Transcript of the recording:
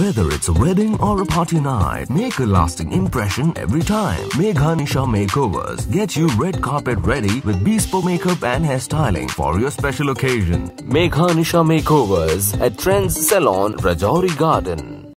Whether it's a wedding or a party night, make a lasting impression every time. Meghanisha Makeovers get you red carpet ready with bespoke makeup and hairstyling for your special occasion. Meghanisha Makeovers at Trendz Salon, Rajouri Garden.